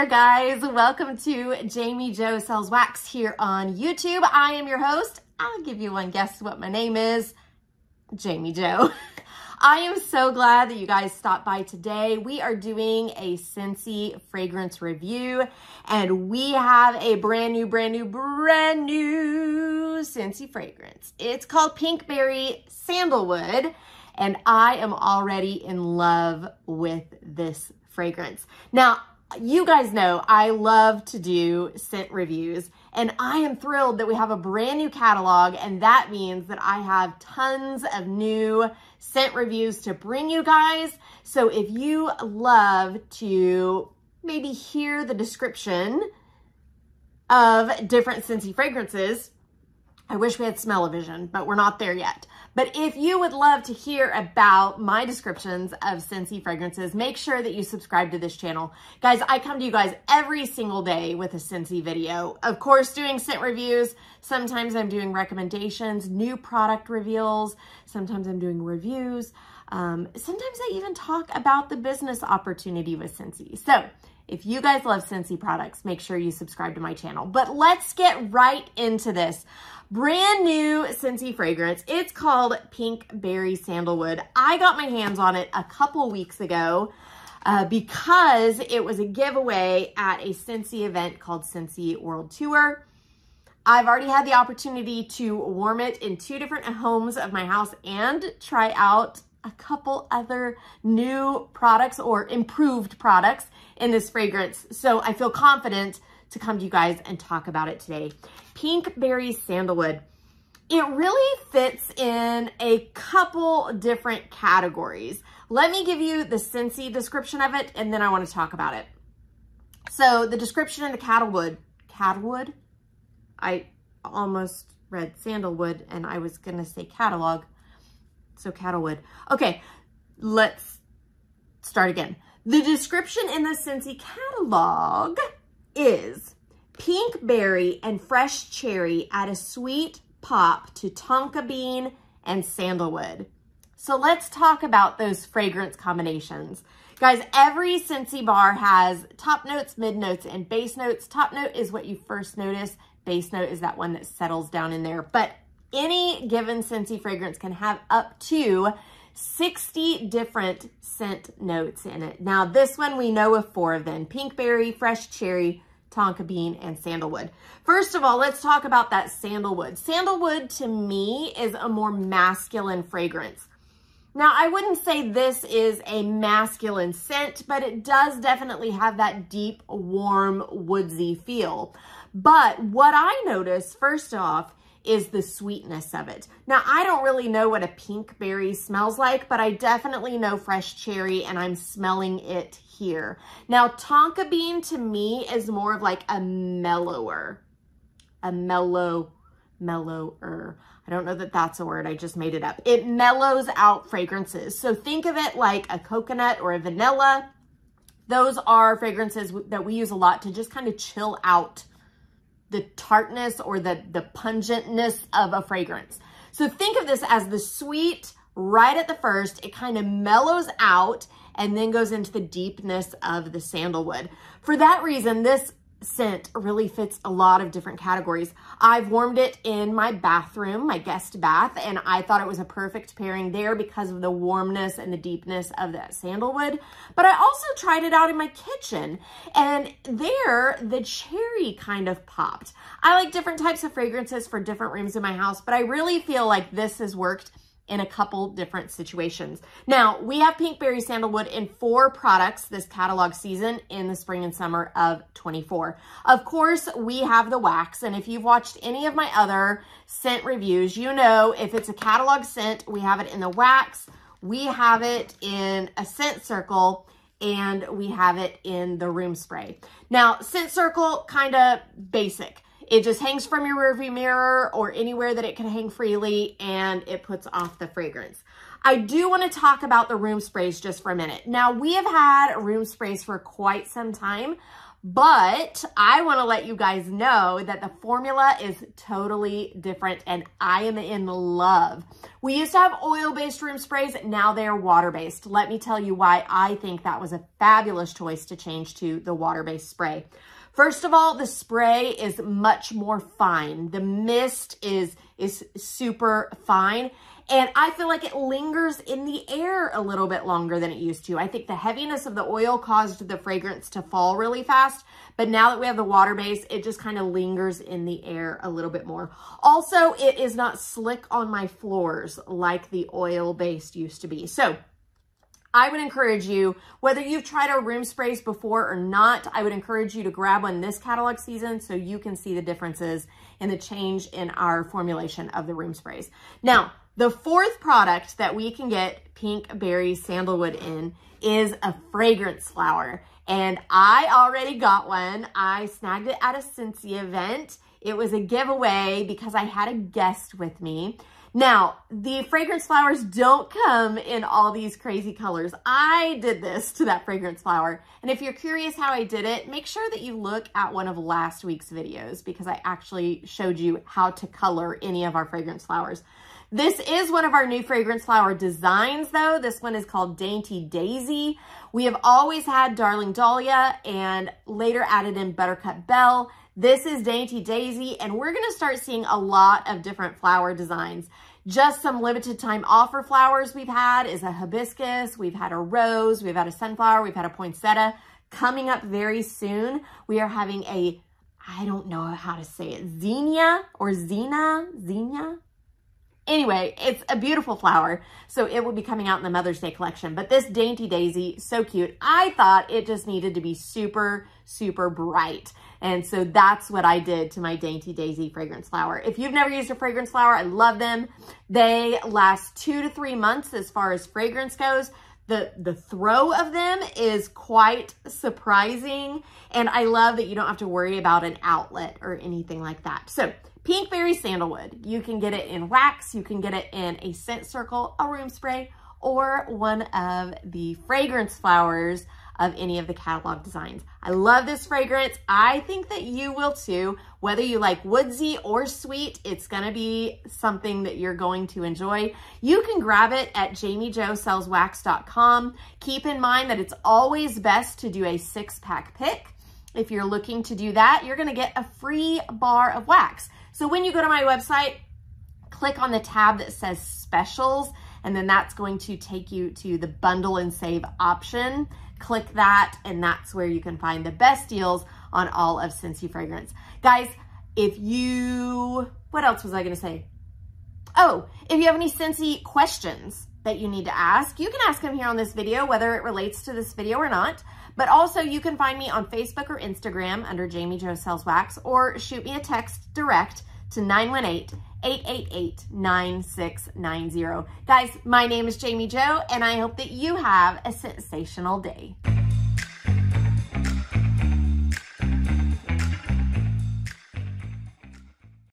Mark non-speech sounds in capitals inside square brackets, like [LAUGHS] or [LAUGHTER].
there, guys. Welcome to Jami Jo Sells Wax here on YouTube. I am your host. I'll give you one guess what my name is. Jami Jo. [LAUGHS] I am so glad that you guys stopped by today. We are doing a Scentsy fragrance review and we have a brand new, brand new, brand new Scentsy fragrance. It's called Pinkberry Sandalwood and I am already in love with this fragrance. Now, you guys know I love to do scent reviews and I am thrilled that we have a brand new catalog and that means that I have tons of new scent reviews to bring you guys. So if you love to maybe hear the description of different Scentsy fragrances, I wish we had smell-o-vision, but we're not there yet. But if you would love to hear about my descriptions of Scentsy fragrances, make sure that you subscribe to this channel. Guys, I come to you guys every single day with a Scentsy video. Of course, doing scent reviews. Sometimes I'm doing recommendations, new product reveals. Sometimes I'm doing reviews. Um, sometimes I even talk about the business opportunity with Scentsy. So if you guys love Scentsy products, make sure you subscribe to my channel. But let's get right into this. Brand new Scentsy fragrance. It's called Pinkberry Sandalwood. I got my hands on it a couple weeks ago uh, because it was a giveaway at a Scentsy event called Scentsy World Tour. I've already had the opportunity to warm it in two different homes of my house and try out a couple other new products or improved products in this fragrance. So I feel confident to come to you guys and talk about it today. Pinkberry Sandalwood. It really fits in a couple different categories. Let me give you the Scentsy description of it, and then I want to talk about it. So the description in the Cattlewood, Cattlewood? I almost read Sandalwood, and I was going to say catalog. So Cattlewood. Okay, let's start again. The description in the Scentsy catalog is pink berry and fresh cherry add a sweet pop to tonka bean and sandalwood. So let's talk about those fragrance combinations. Guys, every Scentsy bar has top notes, mid notes, and base notes. Top note is what you first notice. Base note is that one that settles down in there. But any given Scentsy fragrance can have up to 60 different scent notes in it. Now, this one we know of four of them, pinkberry, fresh cherry, tonka bean, and sandalwood. First of all, let's talk about that sandalwood. Sandalwood to me is a more masculine fragrance. Now, I wouldn't say this is a masculine scent, but it does definitely have that deep, warm, woodsy feel. But what I notice, first off, is the sweetness of it. Now, I don't really know what a pink berry smells like, but I definitely know fresh cherry and I'm smelling it here. Now, tonka bean to me is more of like a mellower, a mellow, mellower. I don't know that that's a word. I just made it up. It mellows out fragrances. So think of it like a coconut or a vanilla. Those are fragrances that we use a lot to just kind of chill out the tartness or the, the pungentness of a fragrance. So think of this as the sweet right at the first. It kind of mellows out and then goes into the deepness of the sandalwood. For that reason, this scent really fits a lot of different categories. I've warmed it in my bathroom, my guest bath, and I thought it was a perfect pairing there because of the warmness and the deepness of that sandalwood. But I also tried it out in my kitchen, and there the cherry kind of popped. I like different types of fragrances for different rooms in my house, but I really feel like this has worked in a couple different situations. Now, we have Pinkberry Sandalwood in four products this catalog season in the spring and summer of 24. Of course, we have the wax, and if you've watched any of my other scent reviews, you know if it's a catalog scent, we have it in the wax, we have it in a scent circle, and we have it in the room spray. Now, scent circle, kind of basic. It just hangs from your rearview mirror or anywhere that it can hang freely and it puts off the fragrance. I do want to talk about the room sprays just for a minute. Now, we have had room sprays for quite some time, But I want to let you guys know that the formula is totally different and I am in love. We used to have oil-based room sprays. Now they're water-based. Let me tell you why I think that was a fabulous choice to change to the water-based spray. First of all, the spray is much more fine. The mist is, is super fine. And I feel like it lingers in the air a little bit longer than it used to. I think the heaviness of the oil caused the fragrance to fall really fast. But now that we have the water base, it just kind of lingers in the air a little bit more. Also, it is not slick on my floors like the oil based used to be. So I would encourage you, whether you've tried our room sprays before or not, I would encourage you to grab one this catalog season so you can see the differences in the change in our formulation of the room sprays. Now, the fourth product that we can get pink berry sandalwood in is a fragrance flower. And I already got one. I snagged it at a Scentsy event. It was a giveaway because I had a guest with me. Now, the fragrance flowers don't come in all these crazy colors. I did this to that fragrance flower. And if you're curious how I did it, make sure that you look at one of last week's videos because I actually showed you how to color any of our fragrance flowers. This is one of our new fragrance flower designs though. This one is called Dainty Daisy. We have always had Darling Dahlia and later added in Buttercup Belle. This is Dainty Daisy, and we're to start seeing a lot of different flower designs. Just some limited time offer flowers we've had is a hibiscus, we've had a rose, we've had a sunflower, we've had a poinsettia. Coming up very soon, we are having a, I don't know how to say it, zinnia or zina, zinnia, Anyway, it's a beautiful flower, so it will be coming out in the Mother's Day collection. But this Dainty Daisy, so cute. I thought it just needed to be super, super bright. And so that's what I did to my Dainty Daisy fragrance flower. If you've never used a fragrance flower, I love them. They last two to three months as far as fragrance goes. The, the throw of them is quite surprising. And I love that you don't have to worry about an outlet or anything like that. So Pinkberry Sandalwood. You can get it in wax, you can get it in a scent circle, a room spray, or one of the fragrance flowers of any of the catalog designs. I love this fragrance. I think that you will too. Whether you like woodsy or sweet, it's gonna be something that you're going to enjoy. You can grab it at jamijosellswax.com. Keep in mind that it's always best to do a six pack pick. If you're looking to do that, you're gonna get a free bar of wax. So when you go to my website, click on the tab that says specials, and then that's going to take you to the bundle and save option. Click that, and that's where you can find the best deals on all of Scentsy Fragrance. Guys, if you, what else was I gonna say? Oh, if you have any Scentsy questions that you need to ask, you can ask them here on this video, whether it relates to this video or not. But also you can find me on Facebook or Instagram under Jami Jo Sells Wax or shoot me a text direct to 918-888-9690. Guys, my name is Jami Jo and I hope that you have a sensational day.